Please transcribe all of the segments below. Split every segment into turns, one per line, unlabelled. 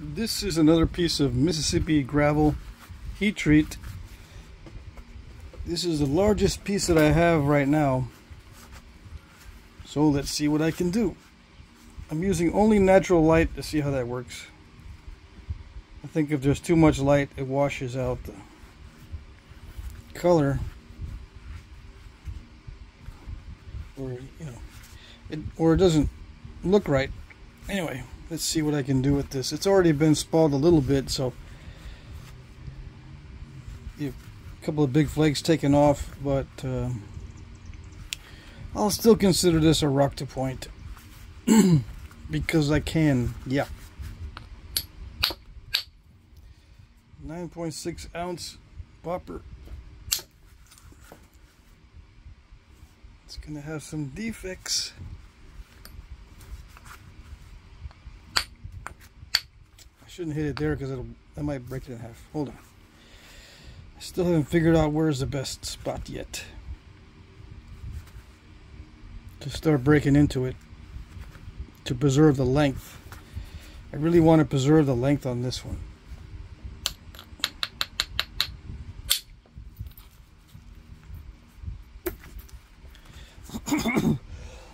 this is another piece of Mississippi gravel heat treat. This is the largest piece that I have right now. So let's see what I can do. I'm using only natural light to see how that works. I think if there's too much light, it washes out the color. Or, you know, it, or it doesn't look right. Anyway, let's see what I can do with this. It's already been spalled a little bit, so a couple of big flakes taken off, but um, I'll still consider this a rock to point because I can, yeah. 9.6 ounce bopper. It's gonna have some defects. Shouldn't hit it there because it'll I might break it in half. Hold on. I still haven't figured out where's the best spot yet. To start breaking into it to preserve the length. I really want to preserve the length on this one.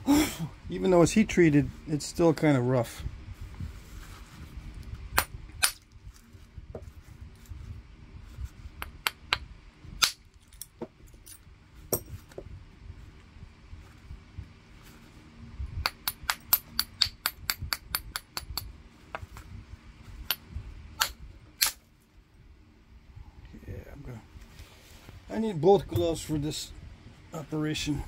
Even though it's heat treated, it's still kind of rough. Yeah, I'm gonna. I need both gloves for this operation.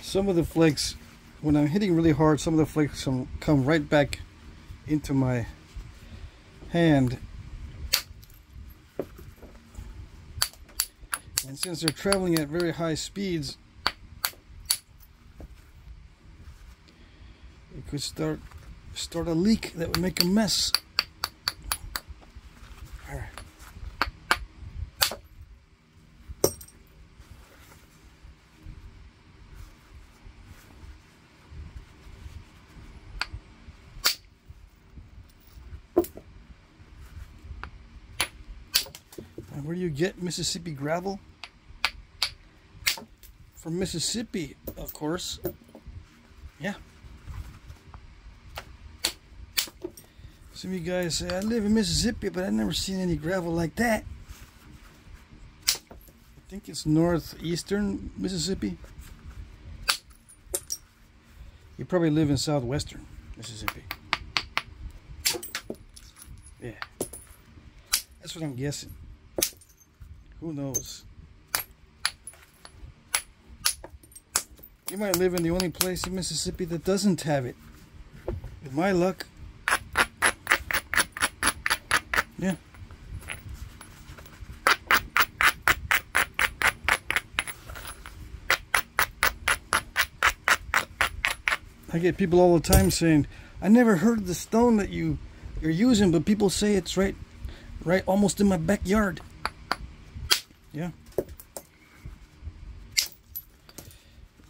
Some of the flakes, when I'm hitting really hard, some of the flakes come, come right back into my hand. And since they're traveling at very high speeds, it could start start a leak that would make a mess. All right. And where do you get Mississippi gravel? From Mississippi, of course. Yeah. Some of you guys say, I live in Mississippi, but I've never seen any gravel like that. I think it's northeastern Mississippi. You probably live in southwestern Mississippi. Yeah. That's what I'm guessing. Who knows? You might live in the only place in Mississippi that doesn't have it. With my luck. Yeah. I get people all the time saying, I never heard of the stone that you, you're using, but people say it's right right almost in my backyard. Yeah.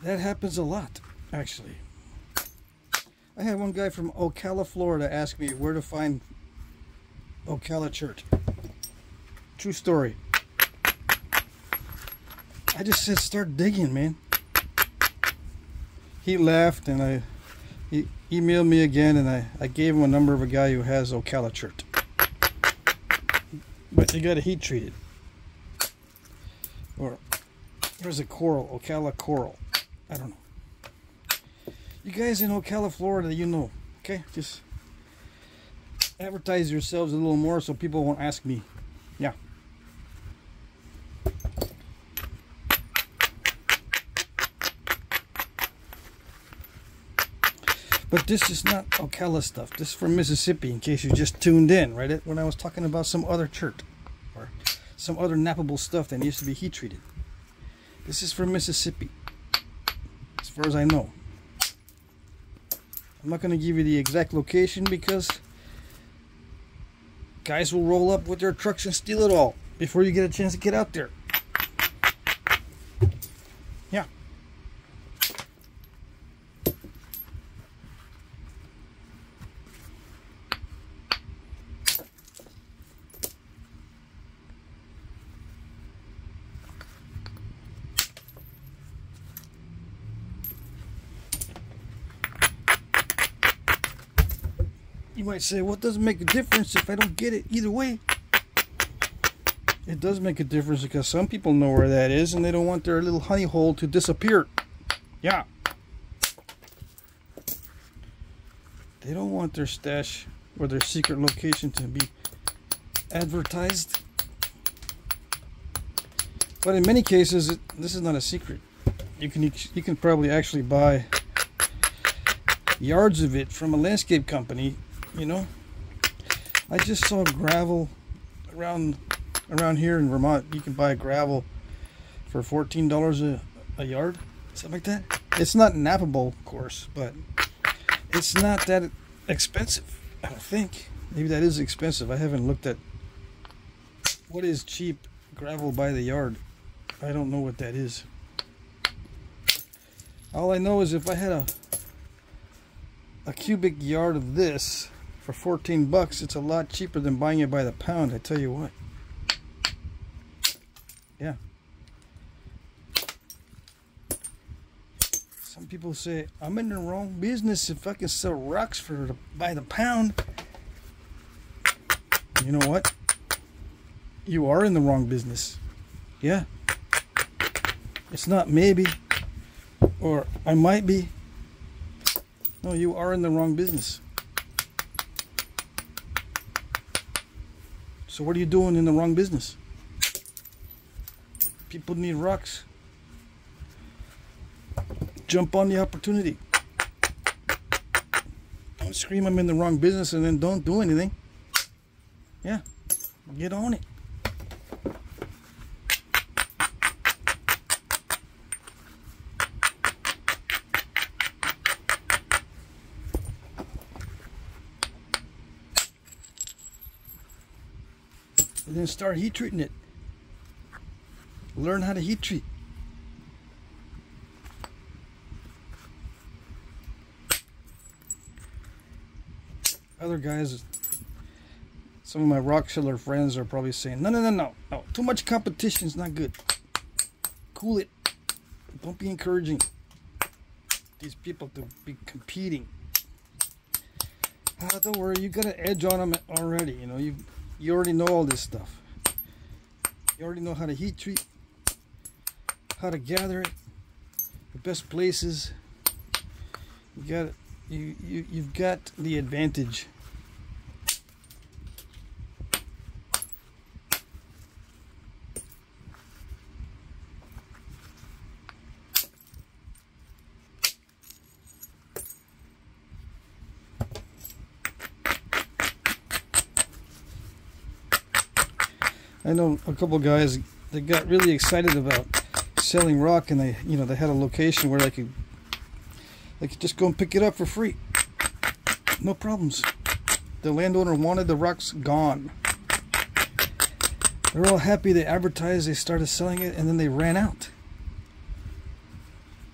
That happens a lot, actually. I had one guy from Ocala, Florida ask me where to find Ocala Chert. True story. I just said start digging, man. He laughed and I he emailed me again and I, I gave him a number of a guy who has Ocala Chert. But you gotta heat treat it. Or there's a coral, Ocala coral. I don't know. You guys in Ocala, Florida, you know. Okay? Just advertise yourselves a little more so people won't ask me. Yeah. But this is not Ocala stuff. This is from Mississippi, in case you just tuned in, right? When I was talking about some other or some other knappable stuff that needs to be heat treated. This is from Mississippi, as far as I know. I'm not going to give you the exact location because guys will roll up with their trucks and steal it all before you get a chance to get out there. Yeah. You might say, well, it doesn't make a difference if I don't get it either way. It does make a difference because some people know where that is and they don't want their little honey hole to disappear. Yeah. They don't want their stash or their secret location to be advertised. But in many cases, it, this is not a secret. You can you can probably actually buy yards of it from a landscape company. You know, I just saw gravel around around here in Vermont. You can buy gravel for fourteen dollars a a yard, something like that. It's not knappable, of course, but it's not that expensive. I don't think. Maybe that is expensive. I haven't looked at what is cheap gravel by the yard. I don't know what that is. All I know is if I had a a cubic yard of this for 14 bucks, it's a lot cheaper than buying it by the pound, I tell you what. Yeah. Some people say, I'm in the wrong business if I can sell rocks for the, by the pound. You know what? You are in the wrong business. Yeah. It's not maybe or I might be. No, you are in the wrong business. So what are you doing in the wrong business? People need rocks. Jump on the opportunity. Don't scream I'm in the wrong business and then don't do anything. Yeah, get on it. And start heat treating it. Learn how to heat treat. Other guys, some of my rock seller friends are probably saying, no, no, no, no, no, too much competition is not good. Cool it. Don't be encouraging these people to be competing. Ah, don't worry, you got an edge on them already. You know, you you already know all this stuff. You already know how to heat treat, how to gather it, the best places. You got you you you've got the advantage. I know a couple guys that got really excited about selling rock, and they, you know, they had a location where they could, they could just go and pick it up for free, no problems. The landowner wanted the rocks gone. They're all happy. They advertised. They started selling it, and then they ran out.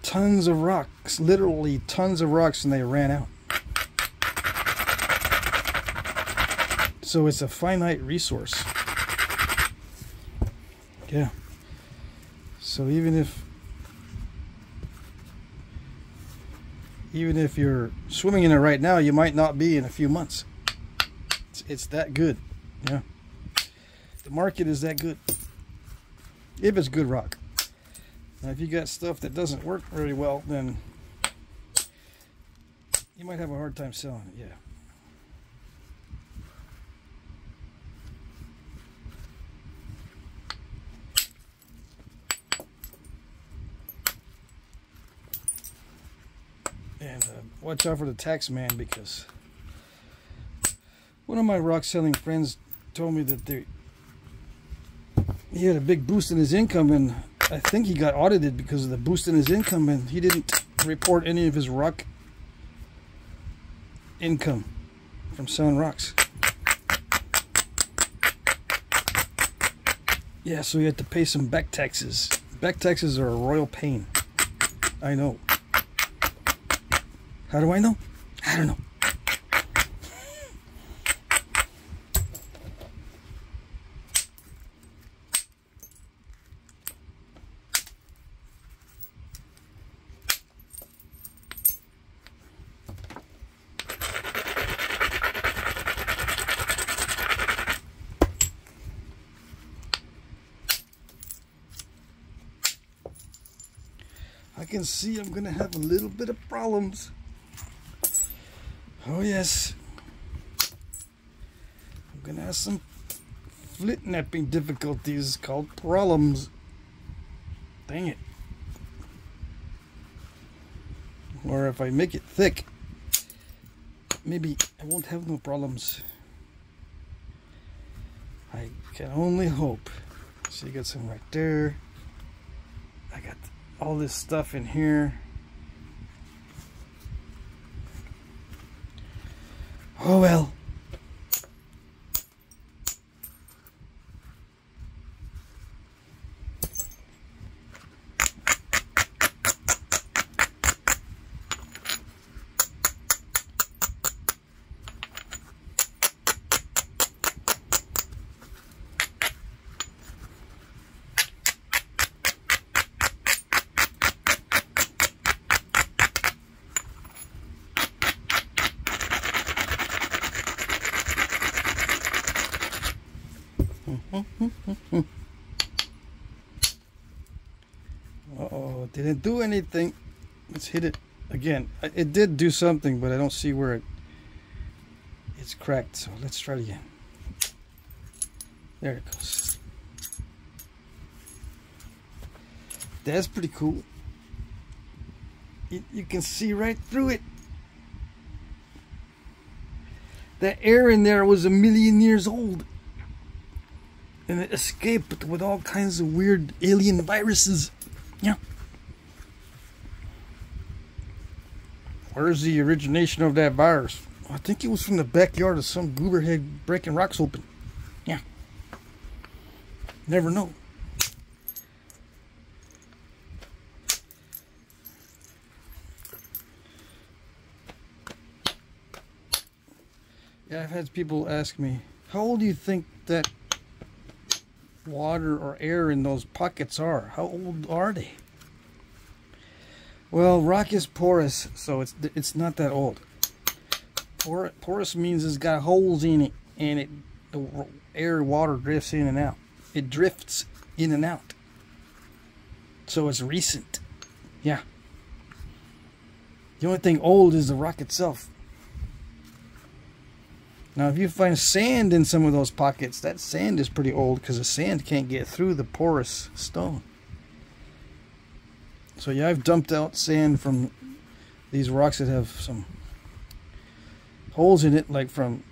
Tons of rocks, literally tons of rocks, and they ran out. So it's a finite resource. Yeah. So even if even if you're swimming in it right now, you might not be in a few months. It's, it's that good. Yeah. The market is that good. If it's good rock. Now, if you got stuff that doesn't work very well, then you might have a hard time selling it. Yeah. And uh, watch out for the tax man because one of my rock selling friends told me that they, he had a big boost in his income and I think he got audited because of the boost in his income and he didn't report any of his rock income from selling rocks. Yeah, so he had to pay some back taxes. Back taxes are a royal pain. I know. How do I know? I don't know. I can see I'm gonna have a little bit of problems. Oh, yes. I'm to have some flint knapping difficulties called problems. Dang it. Or if I make it thick, maybe I won't have no problems. I can only hope. So you got some right there. I got all this stuff in here. Oh well. Uh-oh, didn't do anything. Let's hit it again. It did do something, but I don't see where it it's cracked. So let's try it again. There it goes. That's pretty cool. You, you can see right through it. That air in there was a million years old and it escaped with all kinds of weird alien viruses. Yeah. Where's the origination of that virus? I think it was from the backyard of some gooberhead breaking rocks open. Yeah. Never know. Yeah, I've had people ask me, how old do you think that water or air in those pockets are. How old are they? Well, rock is porous, so it's it's not that old. Por porous means it's got holes in it, and it the air water drifts in and out. It drifts in and out. So it's recent. Yeah. The only thing old is the rock itself. Now, if you find sand in some of those pockets, that sand is pretty old because the sand can't get through the porous stone. So yeah, I've dumped out sand from these rocks that have some holes in it, like from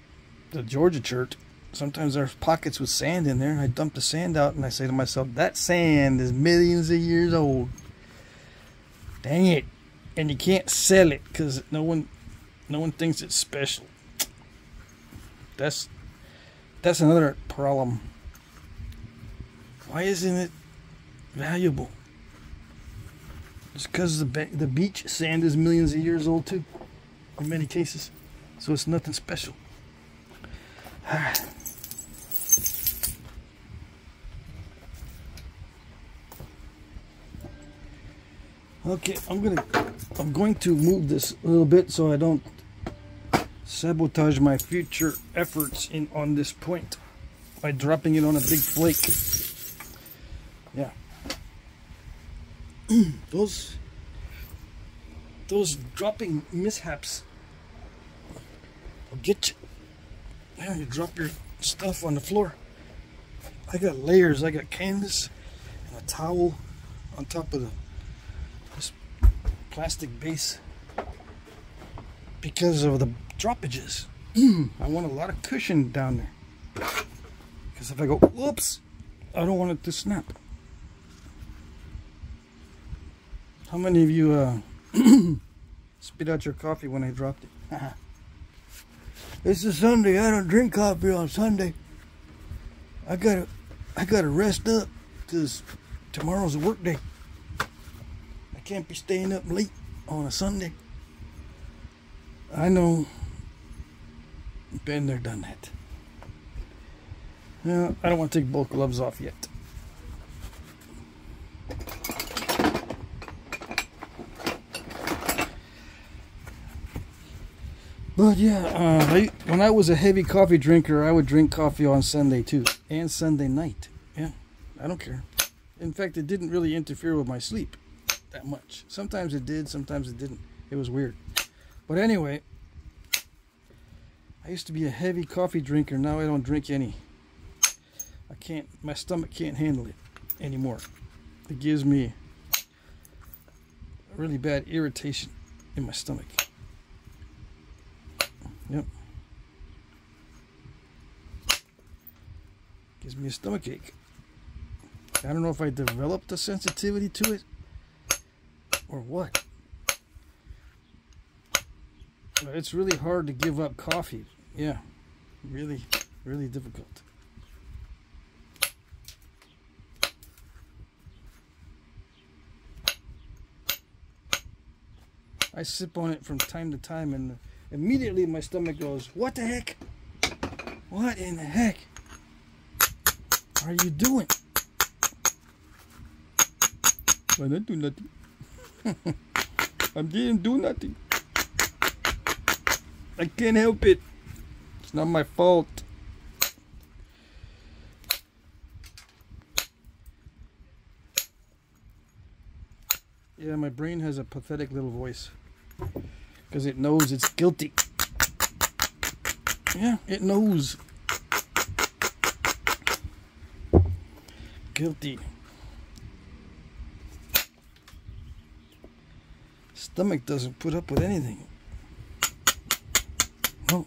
the Georgia chert. Sometimes there's pockets with sand in there. I dump the sand out and I say to myself, that sand is millions of years old. Dang it. And you can't sell it because no one no one thinks it's special that's that's another problem. Why isn't it valuable? It's because the the beach sand is millions of years old too, in many cases, so it's nothing special. Okay, I'm gonna I'm going to move this a little bit so I don't sabotage my future efforts in on this point by dropping it on a big flake. Yeah. those those dropping mishaps get you. You drop your stuff on the floor. I got layers. I got canvas and a towel on top of the this plastic base because of the droppages. I want a lot of cushion down there. Because if I go, whoops, I don't want it to snap. How many of you uh, spit out your coffee when I dropped it? it's a Sunday. I don't drink coffee on Sunday. I gotta, I gotta rest up because tomorrow's a work day. I can't be staying up late on a Sunday. I know been there, done that. No, I don't want to take both gloves off yet. But yeah, uh, I, when I was a heavy coffee drinker, I would drink coffee on Sunday too, and Sunday night. Yeah, I don't care. In fact, it didn't really interfere with my sleep. that much. Sometimes it did, sometimes it didn't. It was weird. But anyway, I used to be a heavy coffee drinker. Now I don't drink any. I can't, my stomach can't handle it anymore. It gives me a really bad irritation in my stomach. Gives me a stomach ache. I don't know if I developed a sensitivity to it or what. But it's really hard to give up coffee. Yeah, really, really difficult. I sip on it from time to time and immediately my stomach goes, What the heck? What in the heck are you doing? I didn't do nothing. I didn't do nothing. I can't help it. It's not my fault. Yeah, my brain has a pathetic little voice. Because it knows it's guilty. Yeah, it knows. Guilty. Stomach doesn't put up with anything. No.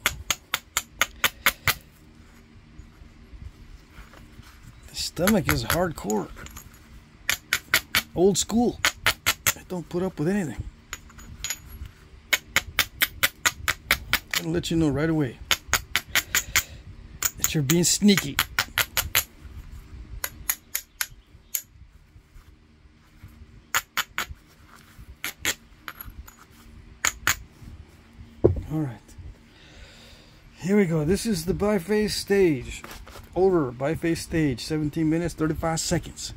The stomach is hardcore. Old school. I don't put up with anything. gonna let you know right away that you're being sneaky. All right. Here we go. This is the biface stage. Over biface stage. 17 minutes, 35 seconds.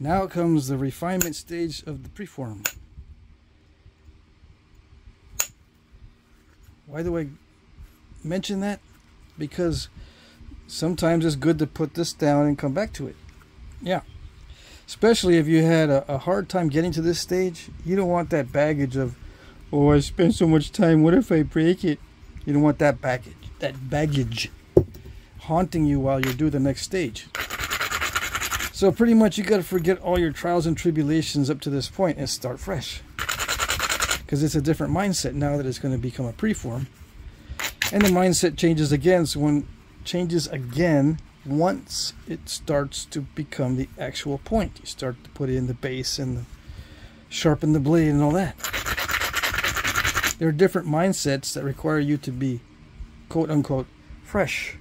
Now comes the refinement stage of the preform. Why do I mention that? Because sometimes it's good to put this down and come back to it. Yeah. Especially if you had a, a hard time getting to this stage, you don't want that baggage of, oh, I spent so much time. What if I break it? You don't want that baggage, that baggage haunting you while you do the next stage. So pretty much you got to forget all your trials and tribulations up to this point and start fresh because it's a different mindset now that it's going to become a preform. And the mindset changes again. So when changes again, once it starts to become the actual point, you start to put in the base and the, sharpen the blade and all that. There are different mindsets that require you to be quote unquote fresh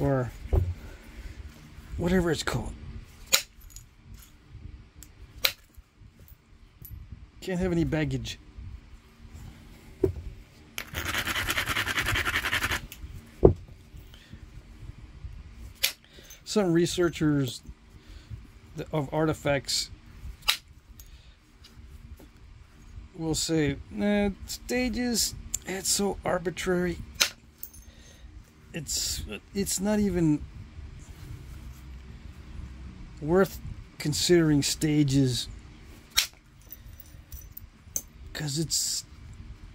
or whatever it's called. Can't have any baggage. some researchers of artifacts will say, nah, stages, it's so arbitrary. It's it's not even worth considering stages because it's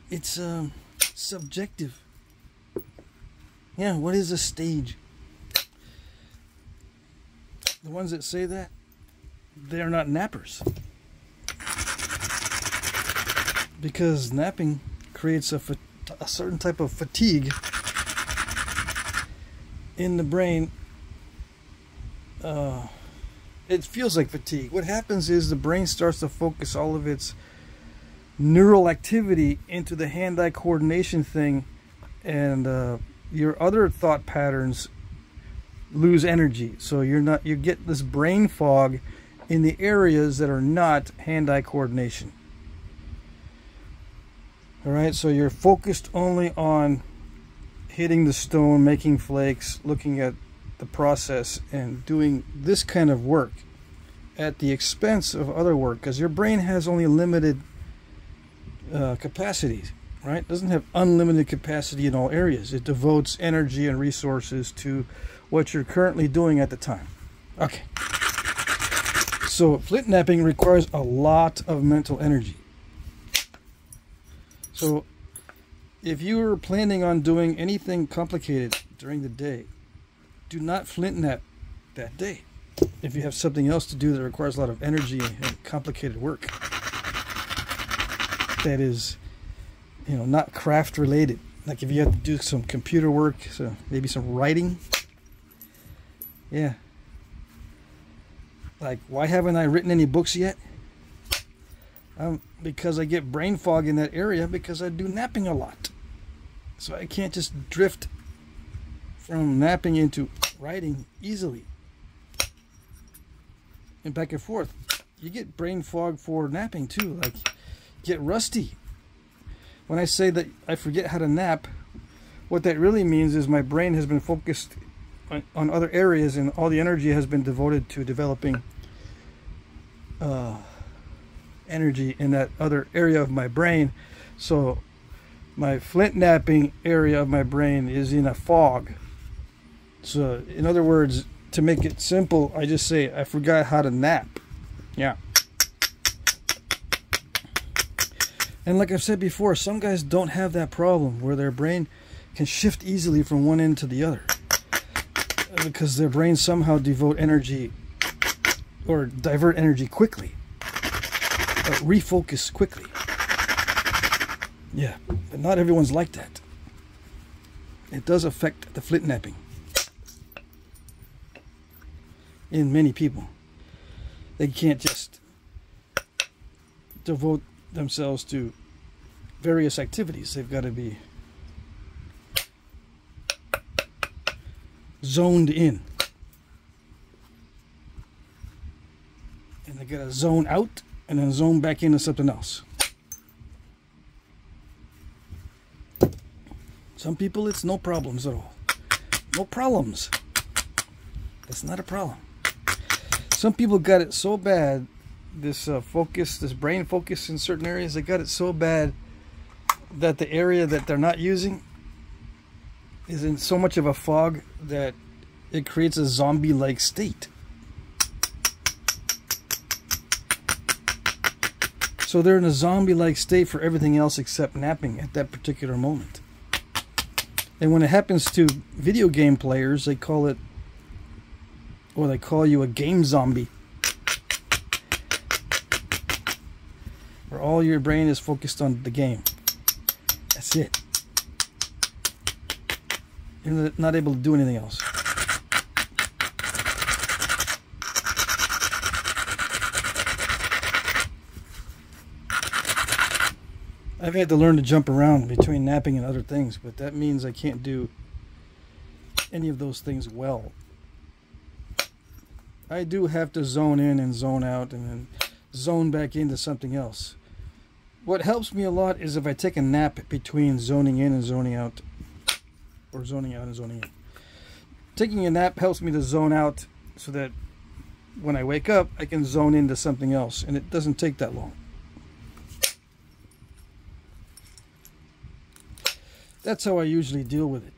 it's um subjective. Yeah, what is a stage? the ones that say that, they're not knappers. Because knapping creates a, a certain type of fatigue in the brain. Uh, it feels like fatigue. What happens is the brain starts to focus all of its neural activity into the hand-eye coordination thing, and uh, your other thought patterns lose energy. So you're not you get this brain fog in the areas that are not hand-eye coordination. All right, so you're focused only on hitting the stone, making flakes, looking at the process and doing this kind of work at the expense of other work because your brain has only limited uh, capacities right doesn't have unlimited capacity in all areas it devotes energy and resources to what you're currently doing at the time. Okay. So flint knapping requires a lot of mental energy. So if you are planning on doing anything complicated during the day, do not flint knap that day. If you have something else to do that requires a lot of energy and complicated work, that is, you know, not craft related. Like if you have to do some computer work, so maybe some writing. Yeah. Like, why haven't I written any books yet? Um, because I get brain fog in that area because I do knapping a lot. So I can't just drift from knapping into writing easily and back and forth. You get brain fog for knapping too, like get rusty. When I say that I forget how to knap, what that really means is my brain has been focused on, other areas and all the energy has been devoted to developing uh, energy in that other area of my brain. So my flint knapping area of my brain is in a fog. So, in other words, to make it simple, I just say I forgot how to knap. Yeah. And like I've said before, some guys don't have that problem where their brain can shift easily from one end to the other because their brains somehow devote energy or divert energy quickly, or refocus quickly. Yeah, but not everyone's like that. It does affect the flint knapping in many people. They can't just devote themselves to various activities. They've got to be zoned in. And they got to zone out and then zone back into something else. Some people, it's no problems at all. No problems. That's not a problem. Some people got it so bad, this uh, focus, this brain focus in certain areas, they got it so bad that the area that they're not using is in so much of a fog that it creates a zombie-like state. So they're in a zombie-like state for everything else except knapping at that particular moment. And when it happens to video game players, they call it, or they call you a game zombie. Where all your brain is focused on the game. That's it. You're not able to do anything else. I've had to learn to jump around between knapping and other things, but that means I can't do any of those things well. I do have to zone in and zone out and then zone back into something else. What helps me a lot is if I take a nap between zoning in and zoning out, or zoning out and zoning in. Taking a nap helps me to zone out so that when I wake up, I can zone into something else, and it doesn't take that long. That's how I usually deal with it.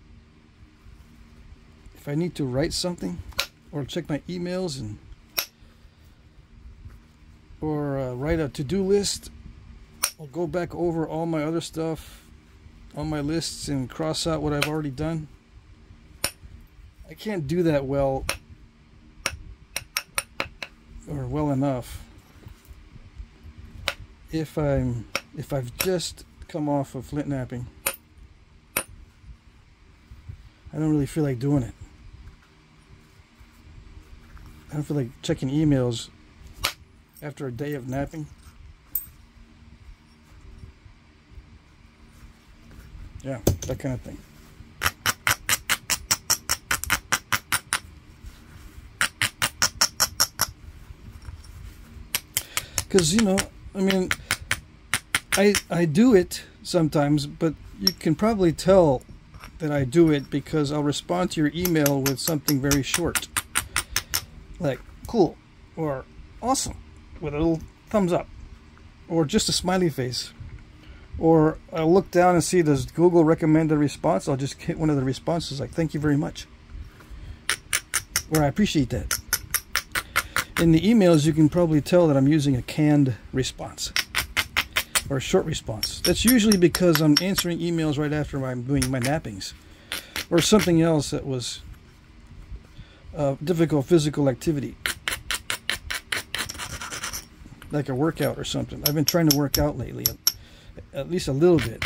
If I need to write something or check my emails and or uh, write a to-do list, I'll go back over all my other stuff on my lists and cross out what I've already done. I can't do that well or well enough if I'm if I've just come off of flint knapping. I don't really feel like doing it. I don't feel like checking emails after a day of knapping. Yeah, that kind of thing. Because, you know, I mean, I, I do it sometimes, but you can probably tell that I do it because I'll respond to your email with something very short. Like, cool, or awesome, with a little thumbs up, or just a smiley face. Or I'll look down and see does Google recommend a response? I'll just hit one of the responses like, thank you very much. Or I appreciate that. In the emails, you can probably tell that I'm using a canned response or a short response. That's usually because I'm answering emails right after I'm doing my knappings or something else that was uh, difficult physical activity like a workout or something. I've been trying to work out lately, at least a little bit.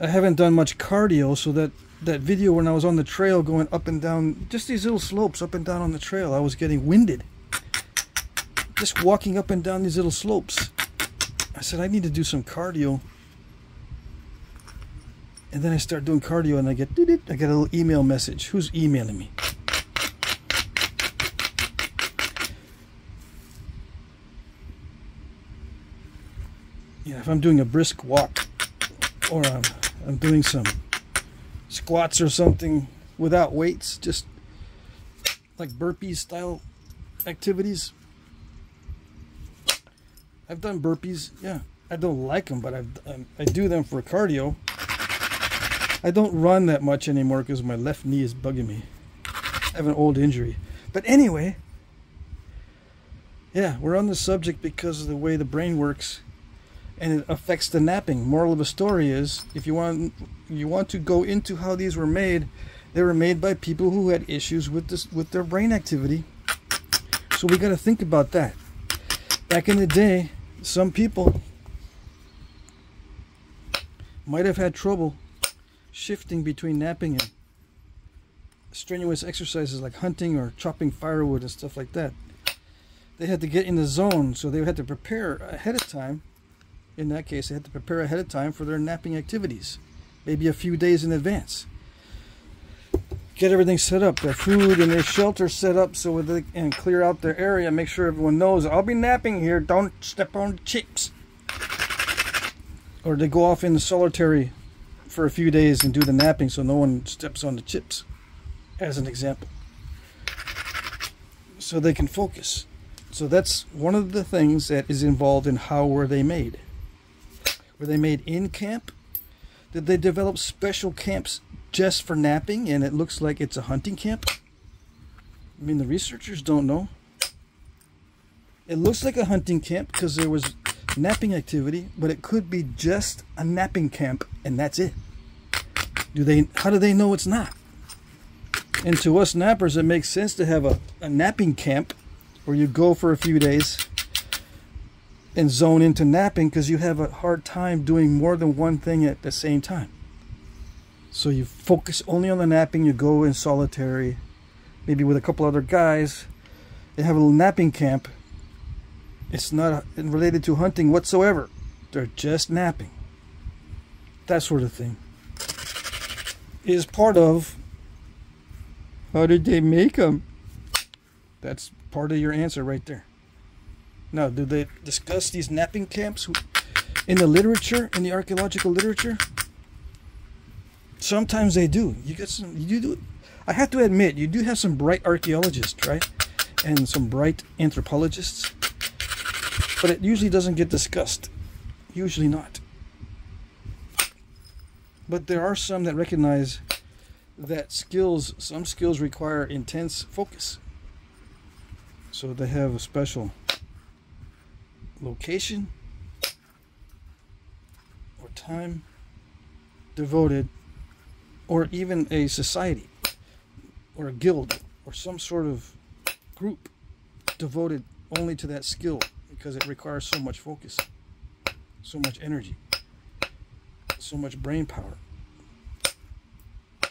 I haven't done much cardio, so that that video when I was on the trail going up and down, just these little slopes up and down on the trail, I was getting winded. Just walking up and down these little slopes. I said, I need to do some cardio. And then I start doing cardio and I get, I get a little email message. Who's emailing me? Yeah, if I'm doing a brisk walk or I'm, I'm doing some squats or something without weights, just like burpees style activities. I've done burpees, yeah. I don't like them, but I've, um, I do them for cardio. I don't run that much anymore because my left knee is bugging me. I have an old injury. But anyway, yeah, we're on the subject because of the way the brain works and it affects the knapping. Moral of the story is if you want you want to go into how these were made, they were made by people who had issues with this with their brain activity. So we got to think about that. Back in the day, some people might have had trouble shifting between knapping and strenuous exercises like hunting or chopping firewood and stuff like that. They had to get in the zone, so they had to prepare ahead of time in that case, they had to prepare ahead of time for their knapping activities, maybe a few days in advance. Get everything set up, their food and their shelter set up so they can clear out their area, make sure everyone knows, I'll be knapping here, don't step on chips. Or they go off in the solitary for a few days and do the knapping so no one steps on the chips, as an example. So they can focus. So that's one of the things that is involved in how were they made. Were they made in camp? Did they develop special camps just for knapping and it looks like it's a hunting camp? I mean, the researchers don't know. It looks like a hunting camp because there was knapping activity, but it could be just a knapping camp and that's it. Do they? How do they know it's not? And to us knappers, it makes sense to have a, a knapping camp where you go for a few days and zone into knapping because you have a hard time doing more than one thing at the same time. So you focus only on the knapping, you go in solitary, maybe with a couple other guys, They have a little knapping camp. It's not related to hunting whatsoever. They're just knapping. That sort of thing is part of how did they make them? That's part of your answer right there. Now, do they discuss these knapping camps in the literature, in the archaeological literature? Sometimes they do. You get some. You do. I have to admit, you do have some bright archaeologists, right? And some bright anthropologists. But it usually doesn't get discussed. Usually not. But there are some that recognize that skills, some skills require intense focus. So they have a special location or time devoted or even a society or a guild or some sort of group devoted only to that skill because it requires so much focus so much energy so much brain power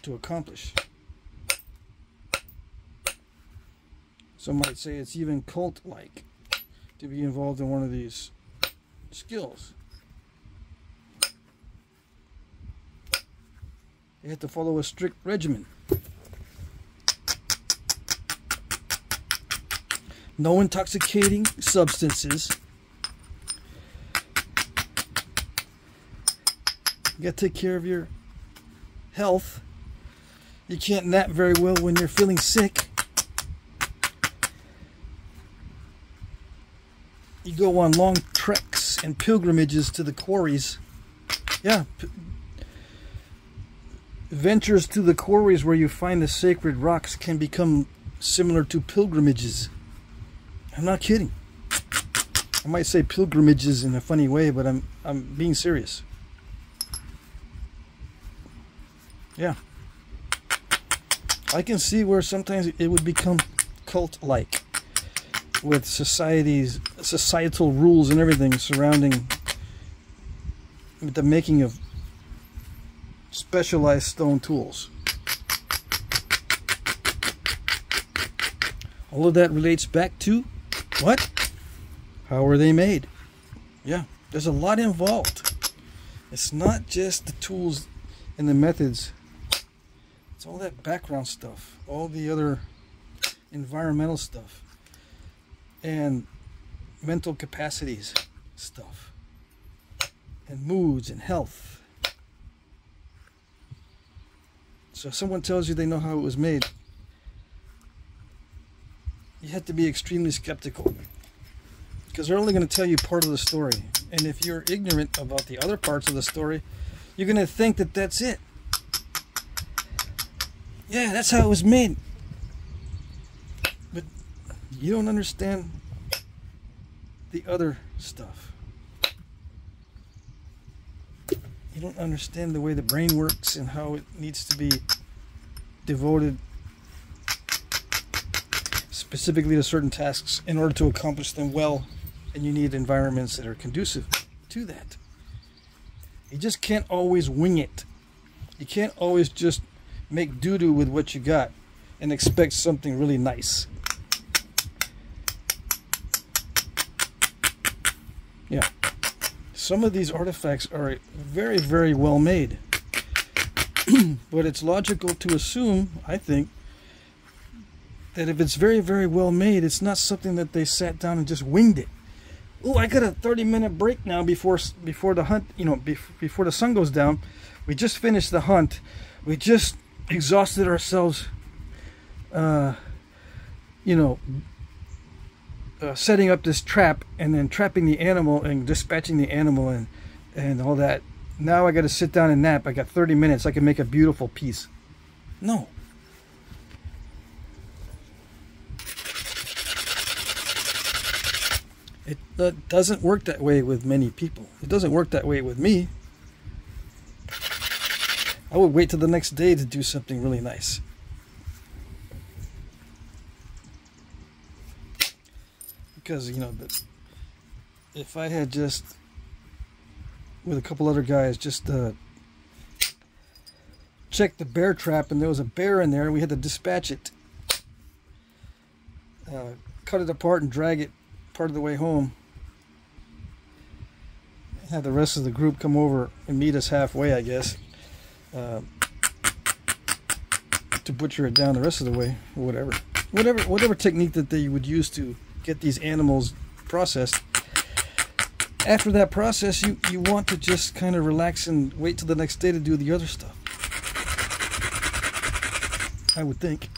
to accomplish some might say it's even cult like to be involved in one of these skills. You have to follow a strict regimen. No intoxicating substances. You got to take care of your health. You can't knap very well when you're feeling sick. you go on long treks and pilgrimages to the quarries. Yeah. Ventures to the quarries where you find the sacred rocks can become similar to pilgrimages. I'm not kidding. I might say pilgrimages in a funny way, but I'm I'm being serious. Yeah. I can see where sometimes it would become cult-like with society's societal rules and everything surrounding the making of specialized stone tools. All of that relates back to what? How are they made? Yeah, there's a lot involved. It's not just the tools and the methods. It's all that background stuff, all the other environmental stuff, and mental capacities stuff, and moods and health. So if someone tells you they know how it was made, you have to be extremely skeptical because they're only going to tell you part of the story. And if you're ignorant about the other parts of the story, you're going to think that that's it. Yeah, that's how it was made. But you don't understand the other stuff. You don't understand the way the brain works and how it needs to be devoted specifically to certain tasks in order to accomplish them well and you need environments that are conducive to that. You just can't always wing it. You can't always just make doo doo with what you got and expect something really nice. Yeah. Some of these artifacts are very, very well made. but it's logical to assume, I think, that if it's very, very well made, it's not something that they sat down and just winged it oh, I got a 30 minute break now before before the hunt, you know, before the sun goes down. We just finished the hunt. We just exhausted ourselves, uh, you know, uh, setting up this trap and then trapping the animal and dispatching the animal and, and all that. Now I got to sit down and knap. I got 30 minutes. I can make a beautiful piece. No. It doesn't work that way with many people. It doesn't work that way with me. I would wait till the next day to do something really nice. Because, you know, that if I had just, with a couple other guys, just uh, checked the bear trap and there was a bear in there and we had to dispatch it, uh, cut it apart and drag it part of the way home, have the rest of the group come over and meet us halfway, I guess, uh, to butcher it down the rest of the way, or whatever, whatever, whatever technique that they would use to get these animals processed. After that process, you you want to just kind of relax and wait till the next day to do the other stuff. I would think.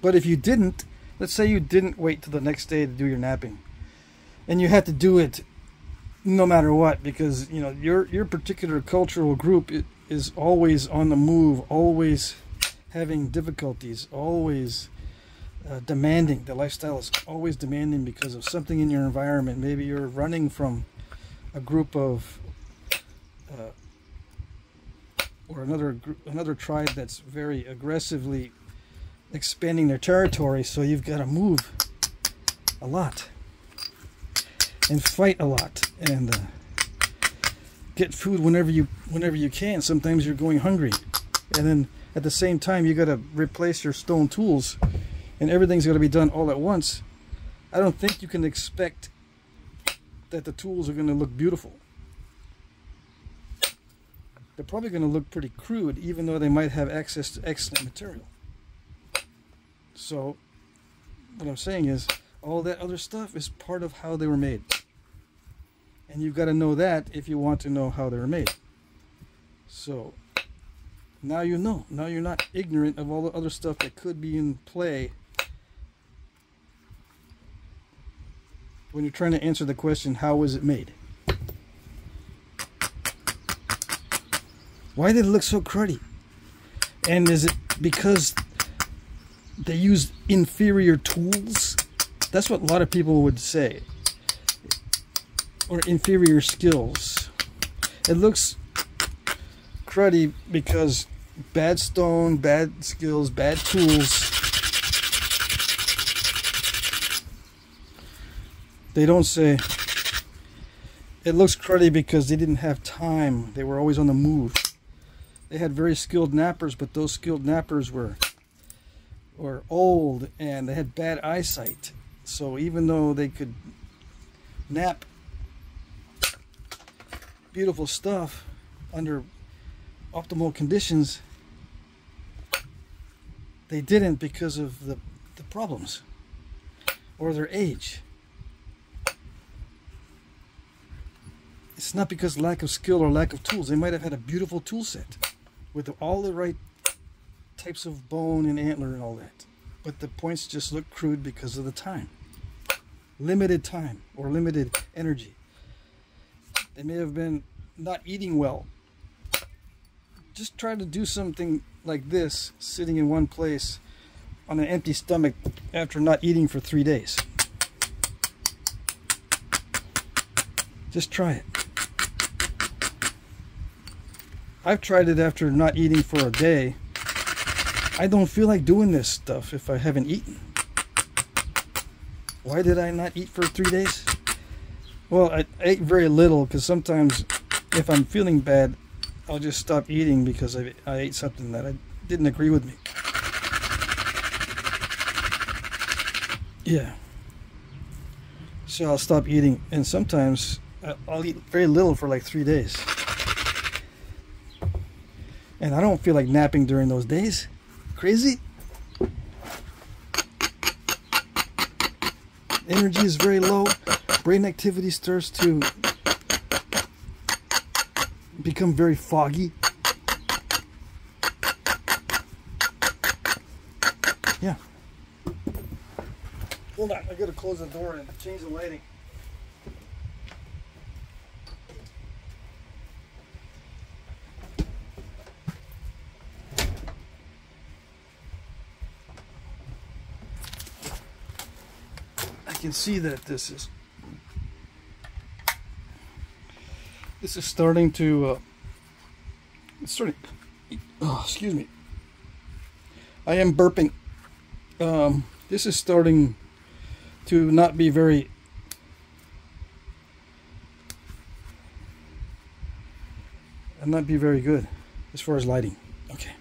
But if you didn't, let's say you didn't wait till the next day to do your knapping, and you had to do it no matter what because you know your your particular cultural group is always on the move, always having difficulties, always uh, demanding. The lifestyle is always demanding because of something in your environment. Maybe you're running from a group of uh, or another another tribe that's very aggressively expanding their territory, so you've got to move a lot and fight a lot and uh, get food whenever you whenever you can. Sometimes you're going hungry, and then at the same time you got to replace your stone tools, and everything's got to be done all at once. I don't think you can expect that the tools are going to look beautiful. They're probably going to look pretty crude, even though they might have access to excellent material. So, what I'm saying is, all that other stuff is part of how they were made. And you've got to know that if you want to know how they were made. So, now you know. Now you're not ignorant of all the other stuff that could be in play when you're trying to answer the question, how was it made? Why did it look so cruddy? And is it because they used inferior tools? That's what a lot of people would say. Or inferior skills. It looks cruddy because bad stone, bad skills, bad tools. They don't say it looks cruddy because they didn't have time. They were always on the move. They had very skilled knappers, but those skilled knappers were were old and they had bad eyesight. So even though they could knap beautiful stuff under optimal conditions, they didn't because of the, the problems or their age. It's not because lack of skill or lack of tools. They might have had a beautiful tool set with all the right types of bone and antler and all that. But the points just look crude because of the time. Limited time or limited energy. They may have been not eating well. Just try to do something like this, sitting in one place on an empty stomach after not eating for three days. Just try it. I've tried it after not eating for a day. I don't feel like doing this stuff if I haven't eaten. Why did I not eat for three days? Well, I ate very little because sometimes if I'm feeling bad, I'll just stop eating because I, I ate something that I didn't agree with me. Yeah. So I'll stop eating, and sometimes I'll eat very little for like three days. And I don't feel like knapping during those days. Crazy? Energy is very low. Brain activity starts to become very foggy. Yeah. Hold on, I gotta close the door and change the lighting. I can see that this is this is starting to uh, it's starting oh, excuse me. I am burping. Um, this is starting to not be very and not be very good as far as lighting. Okay.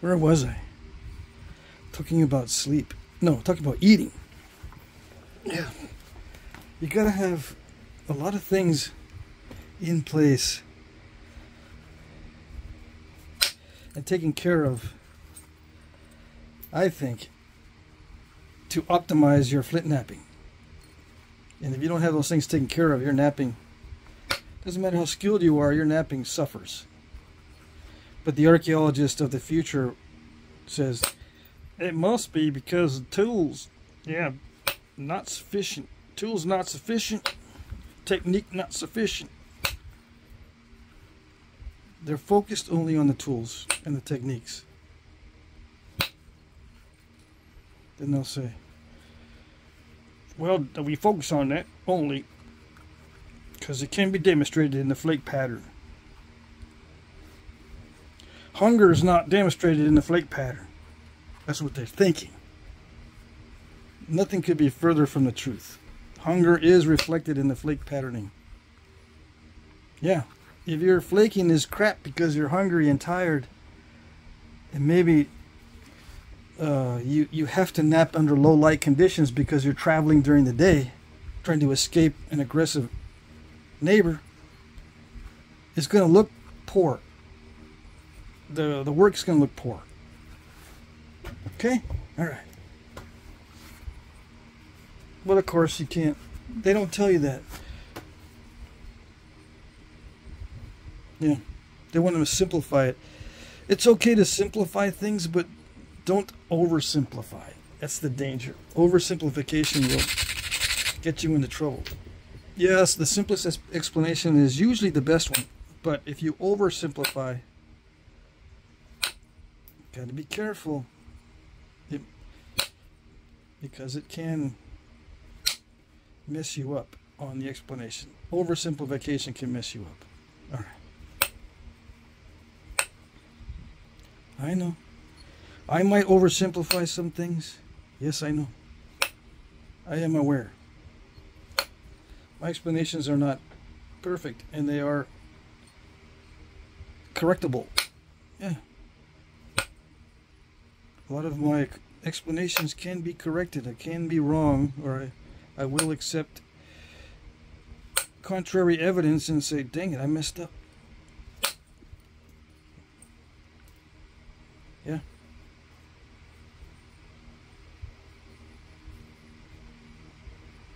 Where was I? Talking about sleep. No talking about eating. Yeah. You gotta have a lot of things in place and taken care of, I think, to optimize your flint knapping. And if you don't have those things taken care of, your knapping, doesn't matter how skilled you are, your knapping suffers. But the archaeologist of the future says, it must be because of tools, yeah, not sufficient. Tools not sufficient technique not sufficient. They're focused only on the tools and the techniques. Then they'll say, well, we focus on that only because it can be demonstrated in the flake pattern. Hunger is not demonstrated in the flake pattern. That's what they're thinking. Nothing could be further from the truth. Hunger is reflected in the flake patterning. Yeah, if your flaking is crap because you're hungry and tired, and maybe uh, you you have to knap under low light conditions because you're traveling during the day, trying to escape an aggressive neighbor, it's going to look poor. The the work's going to look poor. Okay, all right. But of course, you can't. They don't tell you that. Yeah. They want to simplify it. It's okay to simplify things, but don't oversimplify. That's the danger. Oversimplification will get you into trouble. Yes, the simplest explanation is usually the best one. But if you oversimplify, got to be careful. It, because it can mess you up on the explanation. Oversimplification can mess you up. All right. I know. I might oversimplify some things. Yes, I know. I am aware. My explanations are not perfect and they are correctable. Yeah. A lot of my explanations can be corrected. I can be wrong or I, I will accept contrary evidence and say, dang it, I messed up. Yeah.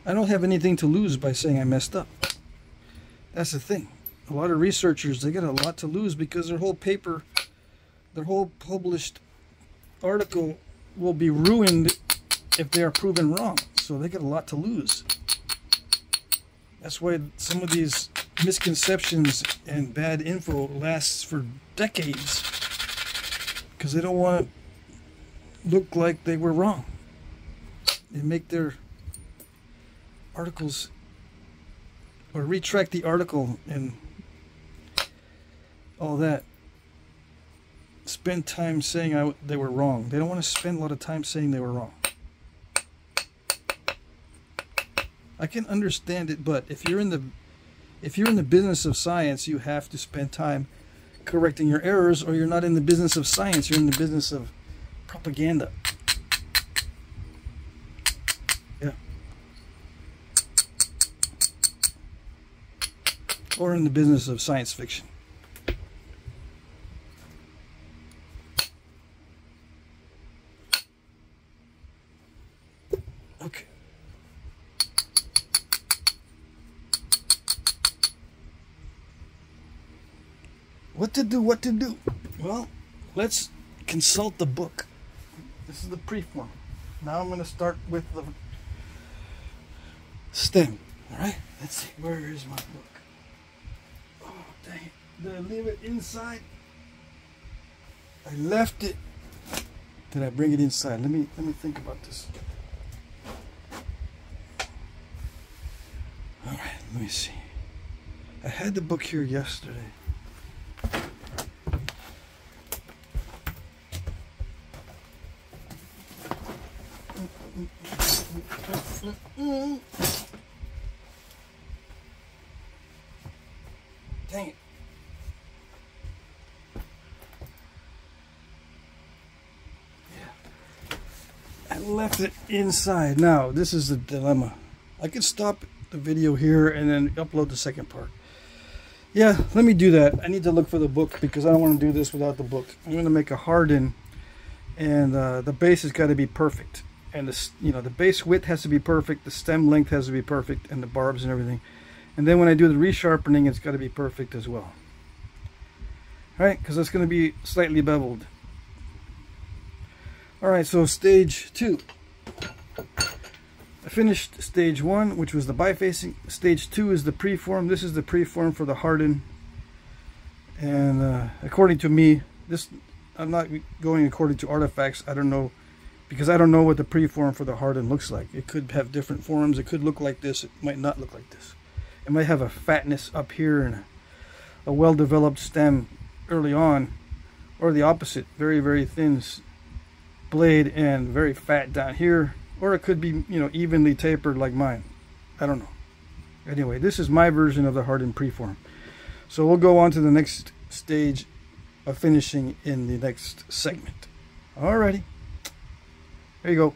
I don't have anything to lose by saying I messed up. That's the thing. A lot of researchers, they get a lot to lose because their whole paper, their whole published article will be ruined if they are proven wrong. So they get a lot to lose. That's why some of these misconceptions and bad info lasts for decades because they don't want to look like they were wrong. They make their articles or retract the article and all that. Spend time saying I, they were wrong. They don't want to spend a lot of time saying they were wrong. I can understand it, but if you're in the if you're in the business of science, you have to spend time correcting your errors or you're not in the business of science, you're in the business of propaganda. Yeah. Or in the business of science fiction. Okay. What to do, what to do? Well, let's consult the book. This is the preform. Now I'm going to start with the stem. All right, let's see. Where is my book? Oh, dang it. Did I leave it inside? I left it. Did I bring it inside? Let me let me think about this. All right, let me see. I had the book here yesterday. Left it inside. Now, this is the dilemma. I could stop the video here and then upload the second part. Yeah, let me do that. I need to look for the book because I don't want to do this without the book. I'm going to make a Hardin and uh, the base has got to be perfect. And the, you know, the base width has to be perfect, the stem length has to be perfect, and the barbs and everything. And then when I do the resharpening, it's got to be perfect as well. Alright, because it's going to be slightly beveled. Alright, so stage two. I finished stage one, which was the bifacing. Stage two is the preform. This is the preform for the Hardin. And uh, according to me, this I'm not going according to artifacts. I don't know because I don't know what the preform for the Hardin looks like. It could have different forms. It could look like this. It might not look like this. It might have a fatness up here and a, a well-developed stem early on, or the opposite, very very thin blade and very fat down here, or it could be you know evenly tapered like mine. I don't know. Anyway, this is my version of the Hardin preform. So we'll go on to the next stage of finishing in the next segment. Alrighty. There you go.